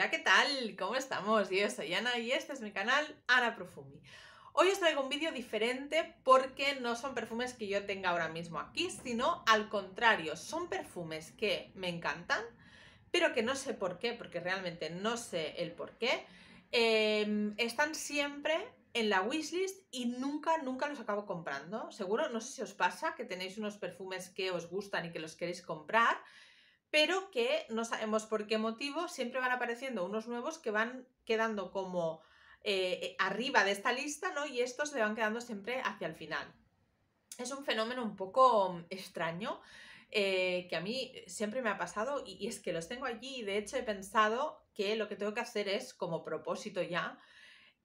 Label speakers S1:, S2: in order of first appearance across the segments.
S1: Hola, ¿qué tal? ¿Cómo estamos? Yo soy Ana y este es mi canal Ana Profumi. Hoy os traigo un vídeo diferente porque no son perfumes que yo tenga ahora mismo aquí, sino al contrario, son perfumes que me encantan, pero que no sé por qué, porque realmente no sé el por qué. Em, están siempre en la wishlist y nunca, nunca los acabo comprando. Seguro, no sé si os pasa, que tenéis unos perfumes que os gustan y que los queréis comprar, pero que no sabemos por qué motivo siempre van apareciendo unos nuevos que van quedando como eh, arriba de esta lista, ¿no? Y estos se van quedando siempre hacia el final. Es un fenómeno un poco extraño eh, que a mí siempre me ha pasado y, y, es que los tengo allí y de hecho he pensado que lo que tengo que hacer es, como propósito ya,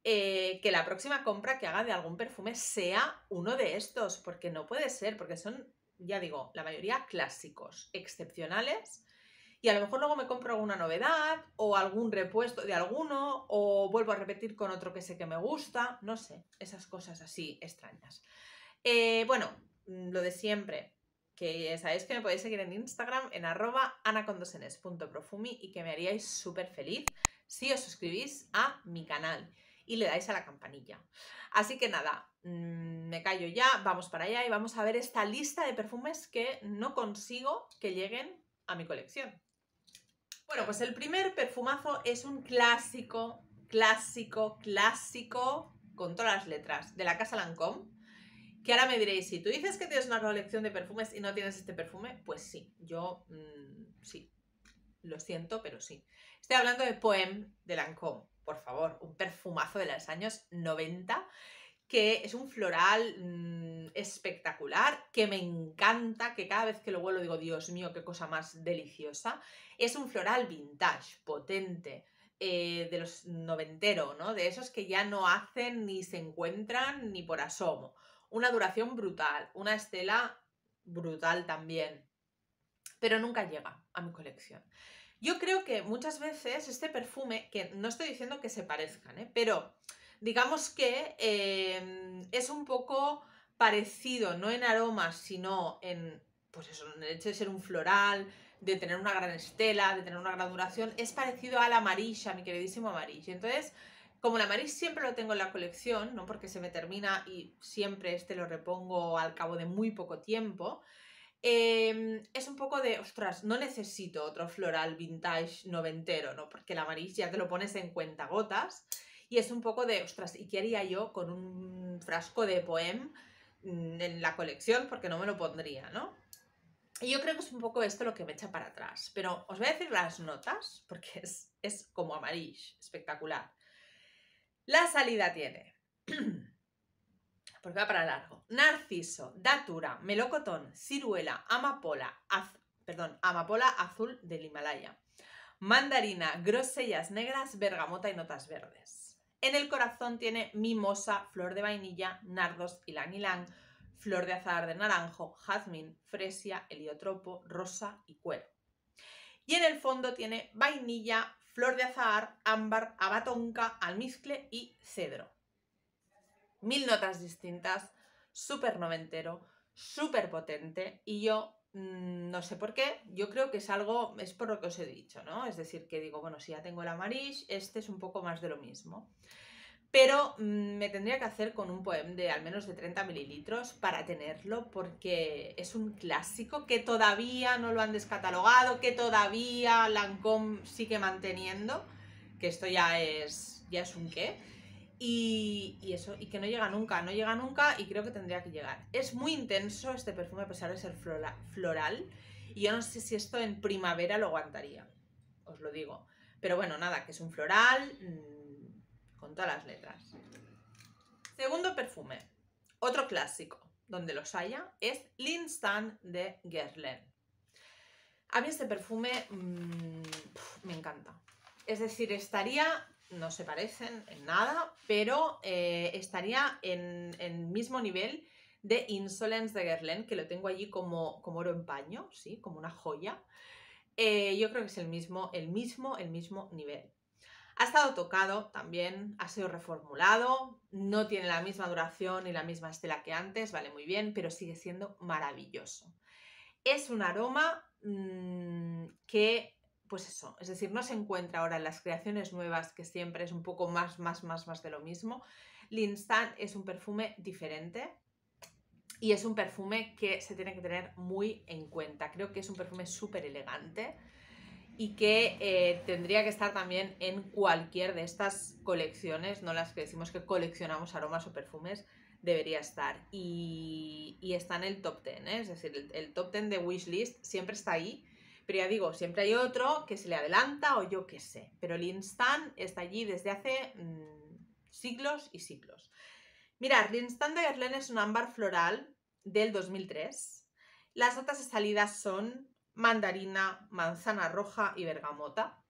S1: eh, que la próxima compra que haga de algún perfume sea uno de estos, porque no puede ser, porque son, ya digo, la mayoría clásicos, excepcionales, y a lo mejor luego me compro alguna novedad o algún repuesto de alguno o vuelvo a repetir con otro que sé que me gusta, no sé, esas cosas así extrañas. Eh, bueno, mm, lo de siempre, que sabéis que me podéis seguir en Instagram en arroba anacondosenes.profumi y que me haríais súper feliz si os suscribís a mi canal y le dais a la campanilla. Así que nada, mm, me callo ya, vamos para allá y vamos a ver esta lista de perfumes que no consigo que lleguen a mi colección. Bueno, pues el primer perfumazo es un clásico, clásico, clásico, con todas las letras, de la casa Lancôme, que ahora me diréis, si tú dices que tienes una colección de perfumes y no tienes este perfume, pues sí, yo mm, sí, lo siento, pero sí. Estoy hablando de Poem de Lancôme por favor, un perfumazo de los años 90 que es un floral mmm, espectacular, que me encanta, que cada vez que lo huelo digo, Dios mío, qué cosa más deliciosa. Es un floral vintage, potente, eh, de los noventero, ¿no? De esos que ya no hacen ni se encuentran ni por asomo. Una duración brutal, una estela brutal también, pero nunca llega a mi colección. Yo creo que muchas veces este perfume, que no estoy diciendo que se parezcan, ¿eh? pero digamos que em, es un poco parecido, no en aromas, sino en, pues eso, el hecho de ser un floral, de tener una gran estela, de tener una gran duración, es parecido al amarilla, mi queridísimo amarillo. Entonces, como el amarillo siempre lo tengo en la colección, ¿no? Porque se me termina y siempre este lo repongo al cabo de muy poco tiempo, Em, es un poco de, ostras, no necesito otro floral vintage noventero, ¿no? Porque el amarillo ya te lo pones en cuentagotas. Y es un poco de, ostras, ¿y qué haría yo con un frasco de Poem mm, en la colección? Porque no me lo pondría, ¿no? Y yo creo que es un poco esto lo que me echa para atrás. Pero os voy a decir las notas, porque es, es como amarillo, espectacular. La salida tiene porque va para largo. Narciso, datura, melocotón, ciruela, amapola, perdón, amapola azul del Himalaya. Mandarina, grosellas negras, bergamota y notas verdes. En el corazón tiene mimosa, flor de vainilla, nardos, ylang ylang, flor de azahar de naranjo, jazmín, fresia, heliotropo, rosa y cuero. Y en el fondo tiene vainilla, flor de azahar, ámbar, abatonca, almizcle y cedro mil notas distintas, súper noventero, súper potente y yo mm, no sé por qué, yo creo que es algo, es por lo que os he dicho, ¿no? Es decir, que digo, bueno, si ya tengo el amarillo, este es un poco más de lo mismo. Pero mm, me tendría que hacer con un poem de al menos de 30 mililitros para tenerlo porque es un clásico que todavía no lo han descatalogado, que todavía Lancôme sigue manteniendo, que esto ya es, ya es un qué. Y, eso, y que no llega nunca, no llega nunca y creo que tendría que llegar. Es muy intenso este perfume a pesar de ser floral y yo no sé si esto en primavera lo aguantaría, os lo digo. Pero bueno, nada, que es un floral mmm, con todas las letras. Segundo perfume, otro clásico, donde los haya, es L'Instant de Guerlain. A mí este perfume mmm, me encanta. Es decir, estaría no se parecen en nada, pero eh, estaría en el mismo nivel de Insolence de Guerlain, que lo tengo allí como, como oro en paño, ¿sí? Como una joya. Eh, yo creo que es el mismo, el mismo, el mismo nivel. Ha estado tocado también, ha sido reformulado, no tiene la misma duración y la misma estela que antes, vale muy bien, pero sigue siendo maravilloso. Es un aroma mmm, que pues eso, es decir, no se encuentra ahora en las creaciones nuevas, que siempre es un poco más, más, más, más de lo mismo. L'Instant es un perfume diferente y es un perfume que se tiene que tener muy en cuenta. Creo que es un perfume súper elegante y que eh, tendría que estar también en cualquier de estas colecciones, no las que decimos que coleccionamos aromas o perfumes, debería estar. Y, está en el top 10, ¿eh? es decir, el, el, top 10 de Wishlist siempre está ahí. Pero ya digo, siempre hay otro que se le adelanta o yo qué sé. Pero el Instant está allí desde hace mmm, siglos y siglos. Mirad, el Instant de Guerlain es un ámbar floral del 2003. Las notas de salida son mandarina, manzana roja y bergamota.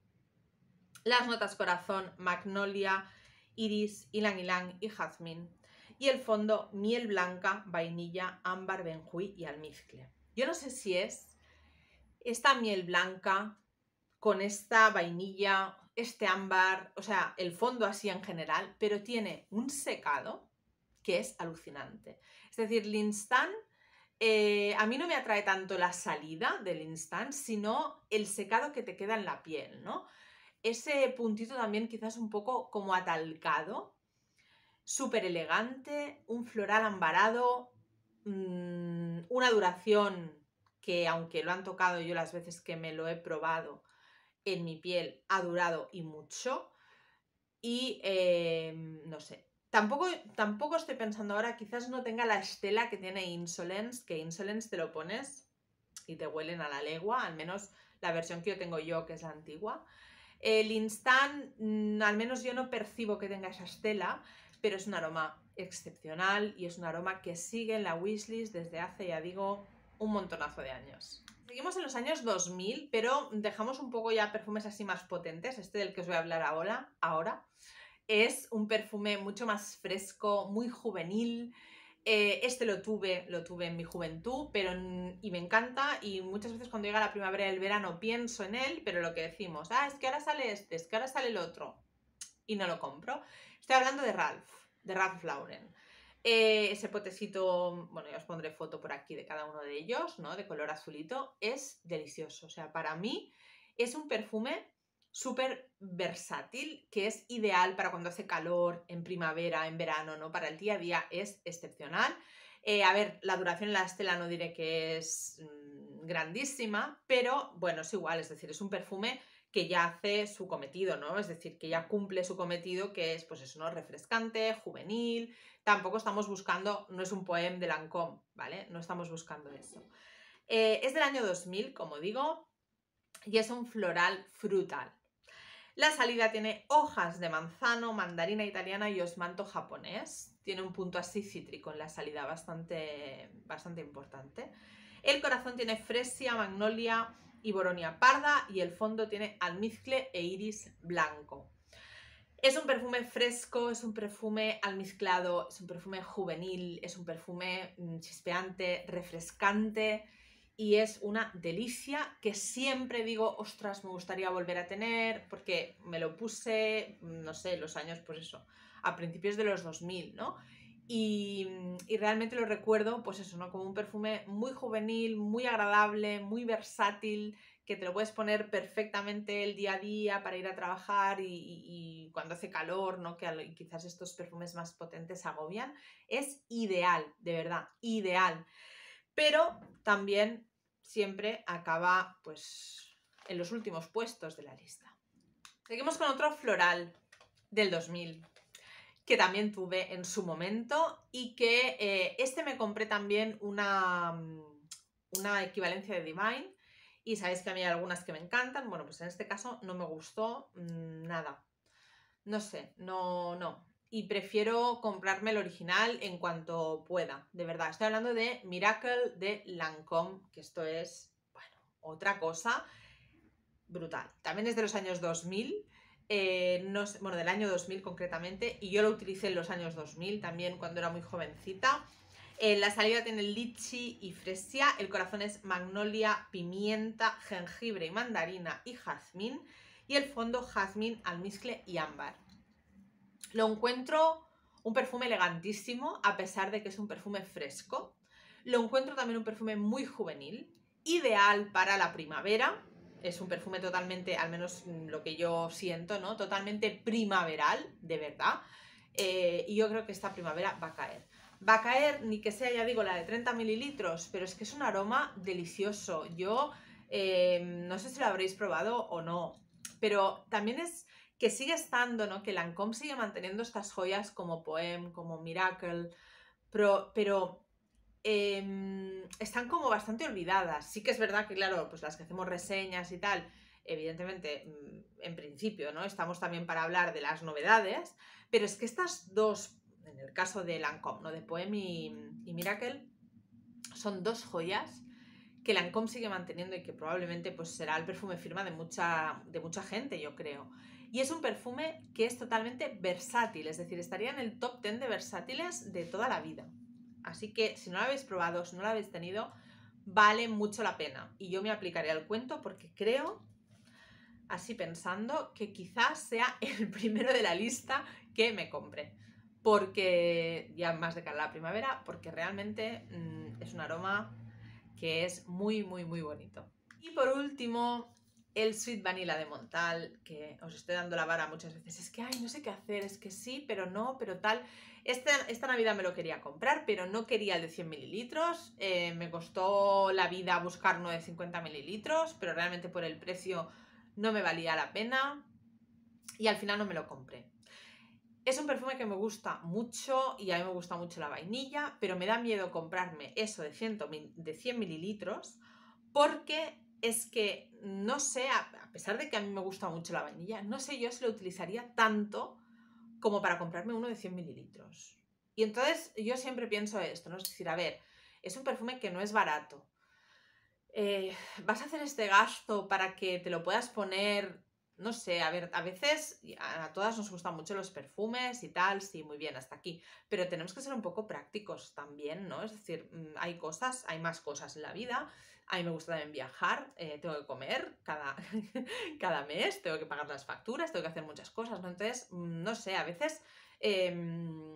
S1: Las notas corazón, magnolia, iris, ilang ilang y jazmín. Y el fondo, miel blanca, vainilla, ámbar, benjuí y almizcle. Yo no sé si es esta miel blanca con esta vainilla, este ámbar, o sea, el fondo así en general, pero tiene un secado que es alucinante. Es decir, el instant eh, a mí no me atrae tanto la salida del instant, sino el secado que te queda en la piel, ¿no? Ese puntito también quizás un poco como atalcado, súper elegante, un floral ambarado, mmm, una duración que aunque lo han tocado yo las veces que me lo he probado en mi piel, ha durado y mucho. Y eh, no sé, Tampoco, tampoco estoy pensando ahora, quizás no tenga la estela que tiene Insolence, que Insolence te lo pones y te huelen a la legua, al menos la versión que yo tengo yo, que es la antigua. El Instant, mm, al menos yo no percibo que tenga esa estela, pero es un aroma excepcional y es un aroma que sigue en la wishlist desde hace, ya digo, un montonazo de años. Seguimos en los años 2000, pero dejamos un poco ya perfumes así más potentes, este del que os voy a hablar ahora. ahora es un perfume mucho más fresco, muy juvenil. Eh, este lo tuve, lo tuve en mi juventud, pero y me encanta y muchas veces cuando llega la primavera y el verano pienso en él, pero lo que decimos, ah, es que ahora sale este, es que ahora sale el otro y no lo compro. Estoy hablando de Ralph, de Ralph Lauren. Eh, ese potecito, bueno, ya os pondré foto por aquí de cada uno de ellos, ¿no? De color azulito, es delicioso. O sea, para mí es un perfume súper versátil, que es ideal para cuando hace calor, en primavera, en verano, ¿no? Para el día a día es excepcional. Eh, a ver, la duración en la estela no diré que es mm, grandísima, pero bueno, es igual, es decir, es un perfume que ya hace su cometido, ¿no? Es decir, que ya cumple su cometido, que es, pues eso, ¿no? Refrescante, juvenil. Tampoco estamos buscando, no es un poema de Lancôme, ¿vale? No estamos buscando eso. Eh, es del año 2000, como digo, y es un floral frutal, la salida tiene hojas de manzano, mandarina italiana y osmanto japonés. Tiene un punto así cítrico en la salida bastante, bastante importante. El corazón tiene fresia, magnolia y boronia parda y el fondo tiene almizcle e iris blanco. Es un perfume fresco, es un perfume almizclado, es un perfume juvenil, es un perfume mm, chispeante, refrescante y es una delicia que siempre digo, ostras, me gustaría volver a tener, porque me lo puse, no sé, los años, pues eso, a principios de los 2000, ¿no? Y, y, realmente lo recuerdo, pues eso, ¿no? Como un perfume muy juvenil, muy agradable, muy versátil, que te lo puedes poner perfectamente el día a día para ir a trabajar y, cuando hace calor, ¿no? Que quizás estos perfumes más potentes agobian. Es ideal, de verdad, ideal pero también siempre acaba pues en los últimos puestos de la lista. Seguimos con otro floral del 2000 que también tuve en su momento y que eh, este me compré también una, mm, una equivalencia de Divine y sabéis que a mí hay algunas que me encantan, bueno pues en este caso no me gustó mm, nada, no sé, no, no, y prefiero comprarme el original en cuanto pueda, de verdad. Estoy hablando de Miracle de Lancôme, que esto es, bueno, otra cosa brutal. También es de los años 2000, eh, no bueno, del año 2000 concretamente, y yo lo utilicé en los años 2000 también cuando era muy jovencita. En la salida tiene lichi y fresia, el corazón es magnolia, pimienta, jengibre y mandarina y jazmín, y el fondo jazmín, almizcle y ámbar. Lo encuentro un perfume elegantísimo, a pesar de que es un perfume fresco. Lo encuentro también un perfume muy juvenil, ideal para la primavera, es un perfume totalmente, al menos mm, lo que yo siento, ¿no? Totalmente primaveral, de verdad. Eh, y yo creo que esta primavera va a caer. Va a caer, ni que sea, ya digo, la de 30 mililitros, pero es que es un aroma delicioso. Yo eh, no sé si lo habréis probado o no, pero también es que sigue estando, ¿no? Que Lancôme sigue manteniendo estas joyas como Poem, como Miracle, pero, pero em, están como bastante olvidadas. Sí que es verdad que, claro, pues las que hacemos reseñas y tal, evidentemente, mm, en principio, ¿no? Estamos también para hablar de las novedades, pero es que estas dos, el caso de Lancôme, ¿no? De Poem y, Miracle, son dos joyas que Lancôme sigue manteniendo y que probablemente pues, será el perfume firma de mucha, de mucha gente, yo creo. Y es un perfume que es totalmente versátil, es decir, estaría en el top 10 de versátiles de toda la vida. Así que si no lo habéis probado, si no lo habéis tenido, vale mucho la pena. Y yo me aplicaré al cuento porque creo, así pensando, que quizás sea el primero de la lista que me compre. Porque ya más de cara a la primavera, porque realmente mm, es un aroma que es muy, muy, muy bonito. Y por último, el Sweet Vanilla de Montal, que os estoy dando la vara muchas veces. Es que, ay, no sé qué hacer, es que sí, pero no, pero tal. Esta, esta Navidad me lo quería comprar, pero no quería el de 100 mililitros. Eh, me costó la vida buscar uno de 50 mililitros, pero realmente por el precio no me valía la pena. Y al final no me lo compré. Es un perfume que me gusta mucho y a mí me gusta mucho la vainilla, pero me da miedo comprarme eso de, 100, de 100 mililitros porque es que no sé, a pesar de que a mí me gusta mucho la vainilla, no sé yo si lo utilizaría tanto como para comprarme uno de 100 mililitros. Y entonces yo siempre pienso esto, ¿no? Es decir, a ver, es un perfume que no es barato. Eh, vas a hacer este gasto para que te lo puedas poner no sé, a ver, a veces a todas nos gustan mucho los perfumes y tal, sí, muy bien, hasta aquí, pero tenemos que ser un poco prácticos también, ¿no? Es decir, mm, hay cosas, hay más cosas en la vida, a mí me gusta también viajar, eh, tengo que comer cada, cada mes, tengo que pagar las facturas, tengo que hacer muchas cosas, ¿no? Entonces, mm, no sé, a veces... Em,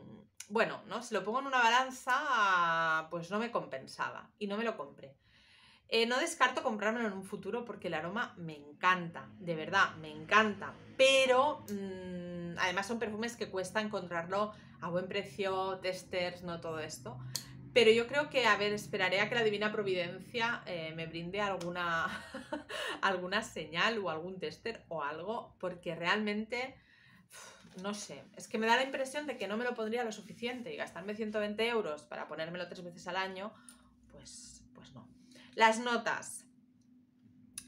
S1: bueno, ¿no? Si lo pongo en una balanza, pues no me compensaba y no me lo compré. Eh, no descarto comprármelo en un futuro porque el aroma me encanta, de verdad, me encanta. Pero mm, además son perfumes que cuesta encontrarlo a buen precio, testers, no todo esto. Pero yo creo que, a ver, esperaré a que la Divina Providencia eh, me brinde alguna, alguna señal o algún tester o algo, porque realmente, no sé, es que me da la impresión de que no me lo pondría lo suficiente y gastarme 120 euros para ponérmelo tres veces al año. Las notas.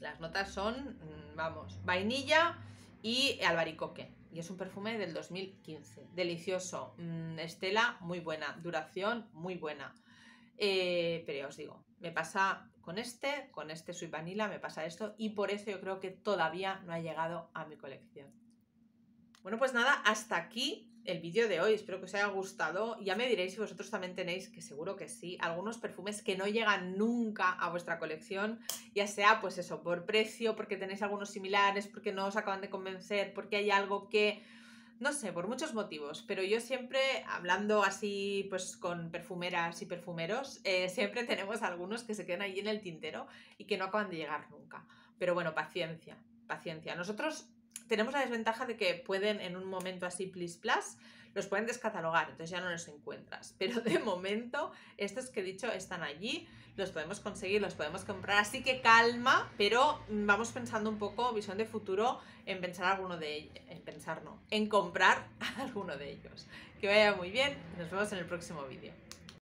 S1: Las notas son, mm, vamos, vainilla y albaricoque. Y es un perfume del 2015. Delicioso. Mm, estela, muy buena. Duración, muy buena. Eh, pero ya os digo, me pasa con este, con este Sweet Vanilla, me pasa esto. Y por eso yo creo que todavía no ha llegado a mi colección. Bueno, pues nada, hasta aquí el vídeo de hoy. Espero que os haya gustado. Ya me diréis si vosotros también tenéis, que seguro que sí, algunos perfumes que no llegan nunca a vuestra colección, ya sea pues eso, por precio, porque tenéis algunos similares, porque no os acaban de convencer, porque hay algo que... No sé, por muchos motivos, pero yo siempre, hablando así pues con perfumeras y perfumeros, eh, siempre tenemos algunos que se quedan ahí en el tintero y que no acaban de llegar nunca. Pero bueno, paciencia, paciencia. Nosotros tenemos la desventaja de que pueden en un momento así plis plus los pueden descatalogar, entonces ya no los encuentras. Pero de momento, estos que he dicho están allí, los podemos conseguir, los podemos comprar. Así que calma, pero vamos pensando un poco, visión de futuro, en pensar alguno de ellos. En pensar no, en comprar alguno de ellos. Que vaya muy bien, nos vemos en el próximo vídeo.